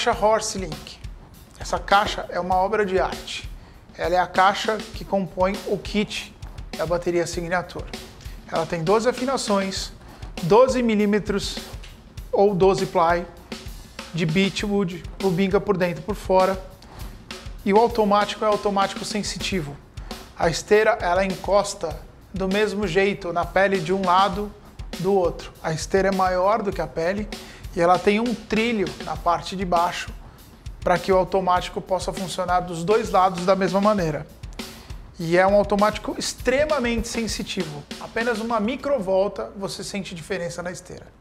caixa Horse Link. Essa caixa é uma obra de arte. Ela é a caixa que compõe o kit da bateria Signature. Ela tem 12 afinações, 12 milímetros ou 12 ply de beechwood, lubinga por dentro e por fora. E o automático é automático sensitivo. A esteira ela encosta do mesmo jeito na pele de um lado do outro. A esteira é maior do que a pele e ela tem um trilho na parte de baixo para que o automático possa funcionar dos dois lados da mesma maneira. E é um automático extremamente sensitivo. Apenas uma microvolta você sente diferença na esteira.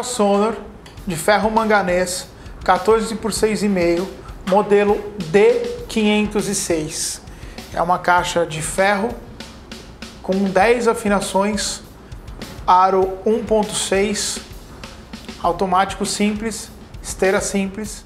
Caixa Sonor de ferro manganês 14 por 6,5, modelo D506. É uma caixa de ferro com 10 afinações, aro 1.6, automático simples, esteira simples.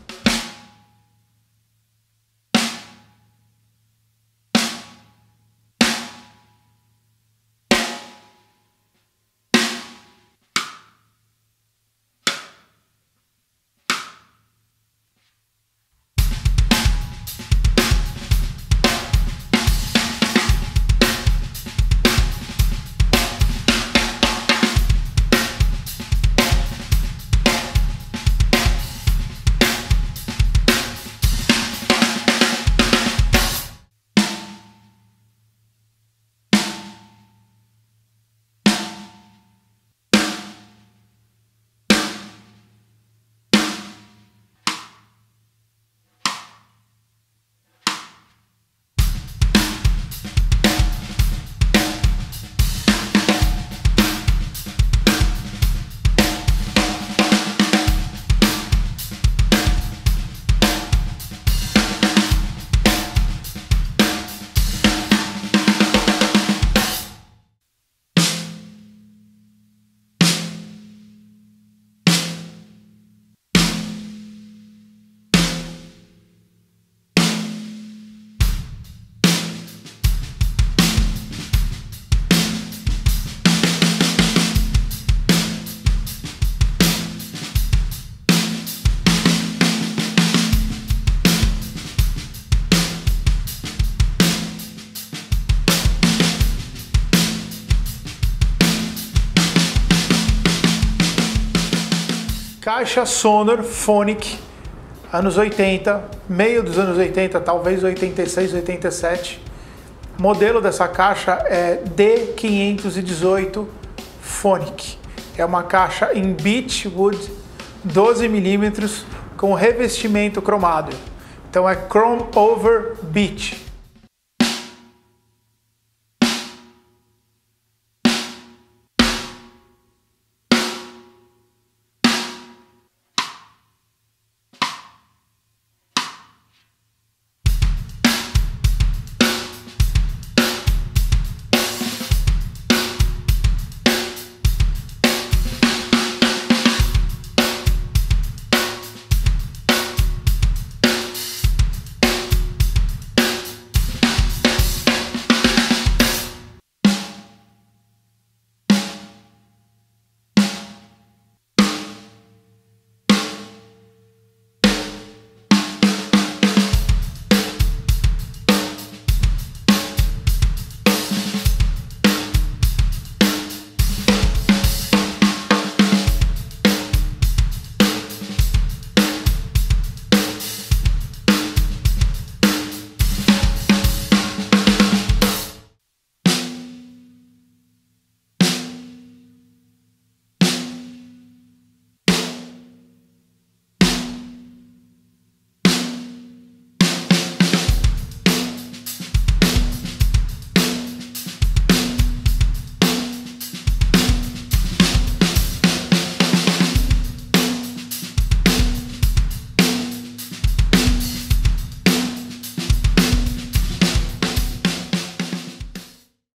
Caixa Sonor Phonic, anos 80, meio dos anos 80, talvez 86, 87. O modelo dessa caixa é D518 Phonic. É uma caixa em Beechwood 12mm com revestimento cromado. Então é Chrome Over Beech.